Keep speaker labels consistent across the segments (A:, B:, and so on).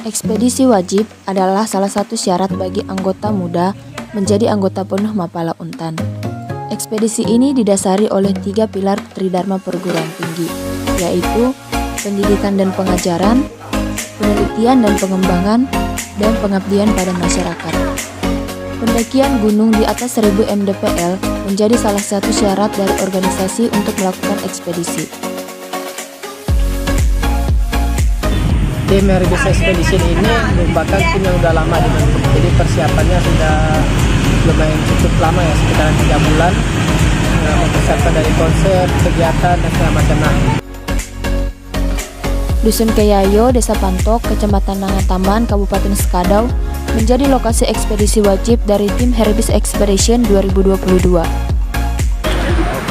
A: Ekspedisi wajib adalah salah satu syarat bagi anggota muda menjadi anggota penuh Mapala Untan. Ekspedisi ini didasari oleh tiga pilar Tridharma perguruan tinggi, yaitu pendidikan dan pengajaran, penelitian dan pengembangan, dan pengabdian pada masyarakat. Pendakian gunung di atas 1000 mdpl menjadi salah satu syarat dari organisasi untuk melakukan ekspedisi.
B: Tim Herbis Expedition ini merupakan tim yang sudah lama dibentuk. Jadi persiapannya sudah lumayan cukup lama ya, sekitar tiga bulan. Nah, mempersiapkan dari konsep, kegiatan, dan segala macam lain.
A: Dusun Keyayo, Desa Pantok, Kecamatan Nangataman, Kabupaten Sekadau, menjadi lokasi ekspedisi wajib dari tim Herbis Expedition 2022.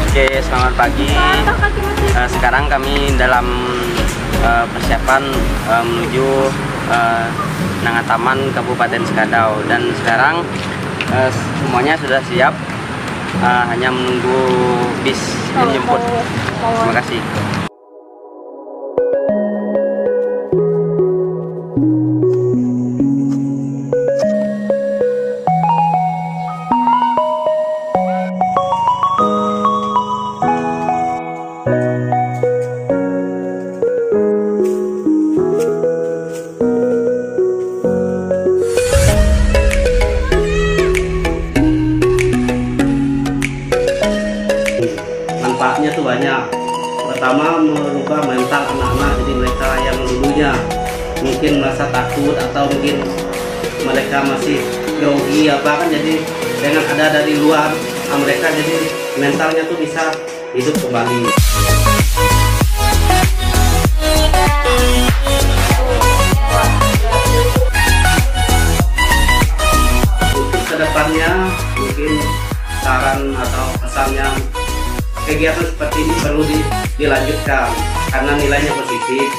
C: Oke, selamat pagi. Uh, sekarang kami dalam uh, persiapan uh, menuju uh, Nangataman Kabupaten Sekadau dan sekarang uh, semuanya sudah siap uh, hanya menunggu bis yang jemput. Terima kasih.
D: Manfaatnya tuh banyak. Pertama merubah mental anak-anak jadi mereka yang dulunya mungkin merasa takut atau mungkin mereka masih grogi apa kan jadi dengan ada dari luar ah, mereka jadi mentalnya tuh bisa hidup kembali. Untuk ke depannya mungkin saran atau pesannya kegiatan seperti ini perlu di, dilanjutkan karena nilainya positif.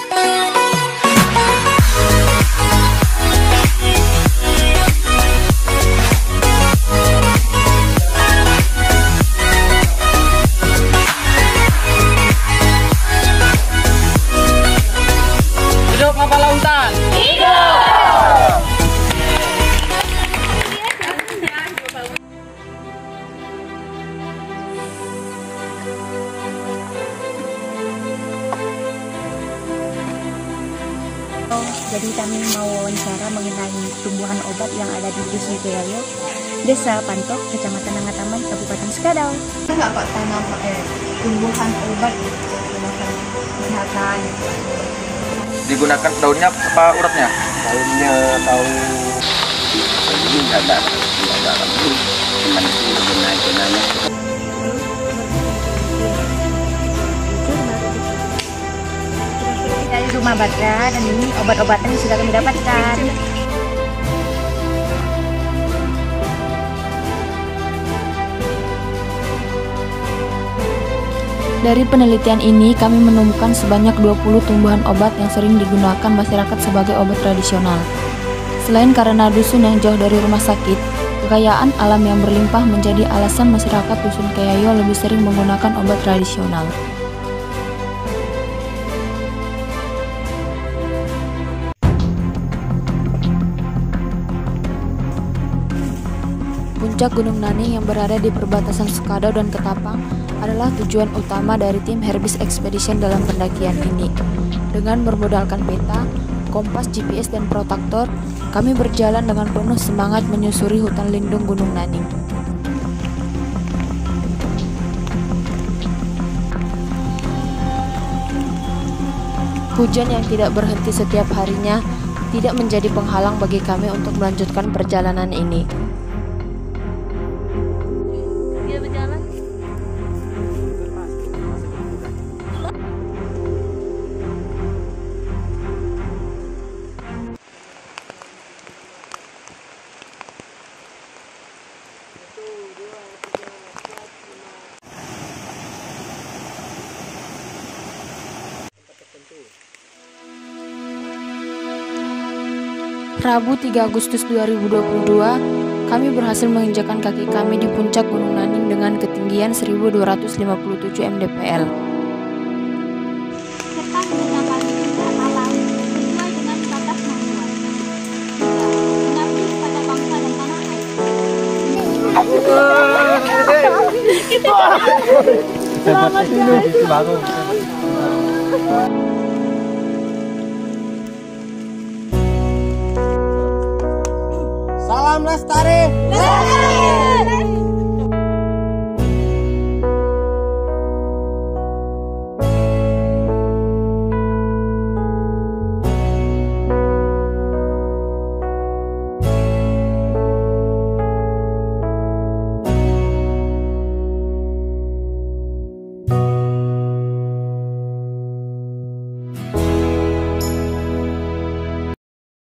B: Hidup Mapala Untan!
E: Jadi kami mau wawancara mengenai tumbuhan obat yang ada di Dusun Keyayo, Desa Pantok, Kecamatan Nangataman, Kabupaten Sekadau.
F: nggak kok tanam eh, tumbuhan obat tumbuhan kesehatan
G: digunakan daunnya apa uratnya?
D: Daunnya tahu
G: Ini ada ada dulu dengan itu naik gunanya.
E: Rumah Badra dan ini obat-obatan yang sudah kami dapatkan.
A: Dari penelitian ini, kami menemukan sebanyak 20 tumbuhan obat yang sering digunakan masyarakat sebagai obat tradisional. Selain karena dusun yang jauh dari rumah sakit, kekayaan alam yang berlimpah menjadi alasan masyarakat dusun Keyayo lebih sering menggunakan obat tradisional. Puncak Gunung Nani yang berada di perbatasan Sekadau dan Ketapang adalah tujuan utama dari tim Herbis Expedition dalam pendakian ini. Dengan bermodalkan peta, kompas GPS dan protaktor, kami berjalan dengan penuh semangat menyusuri hutan lindung Gunung Nani. Hujan yang tidak berhenti setiap harinya tidak menjadi penghalang bagi kami untuk melanjutkan perjalanan ini. Rabu 3 Agustus 2022, kami berhasil menginjakan kaki kami di puncak Gunung Naning dengan ketinggian 1257 mdpl.
H: Selamat menikmati.
B: Salam Lestari. lestari.